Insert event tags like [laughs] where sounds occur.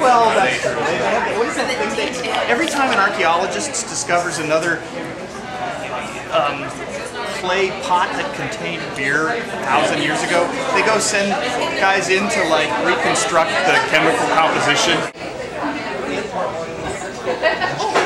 Well, that's true. What is that thing? Every time an archaeologist discovers another um, clay pot that contained beer a thousand years ago, they go send guys in to like reconstruct the chemical composition. [laughs]